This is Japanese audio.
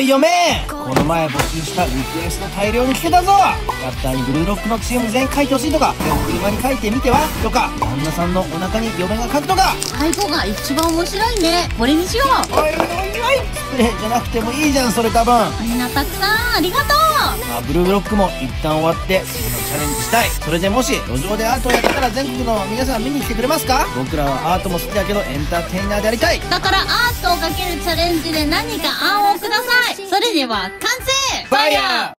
おい嫁この前募集したリクエスト大量に聞けたぞ。キャッターにブルーロックの CM 全員書いてほしいとか手を車に書いてみては？とか旦那さんのお腹に嫁が書くとか？最後が一番面白いね。これにしよう。おいおいおい。スプレーじゃなくてもいいじゃんそれ多分。みんなたくさんありがとう。まあ、ブルーブロックも一旦終わって次のチャレンジしたい。それでもし路上でアートをやったら全国の皆さん見に来てくれますか？僕らはアートも好きだけどエンターテイナーでありたい。だからアートをかけるチャレンジで何か案をください。それでは完成。ファイヤー。